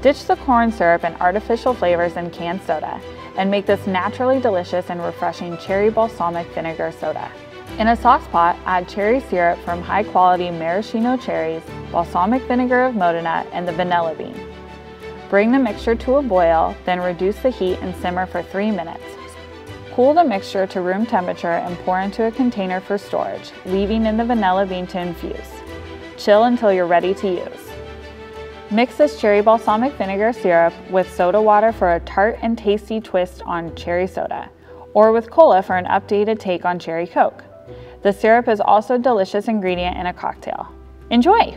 Ditch the corn syrup and artificial flavors in canned soda and make this naturally delicious and refreshing cherry balsamic vinegar soda. In a sauce pot, add cherry syrup from high quality maraschino cherries, balsamic vinegar of Modena, and the vanilla bean. Bring the mixture to a boil, then reduce the heat and simmer for three minutes. Cool the mixture to room temperature and pour into a container for storage, leaving in the vanilla bean to infuse. Chill until you're ready to use. Mix this cherry balsamic vinegar syrup with soda water for a tart and tasty twist on cherry soda, or with cola for an updated take on cherry coke. The syrup is also a delicious ingredient in a cocktail. Enjoy!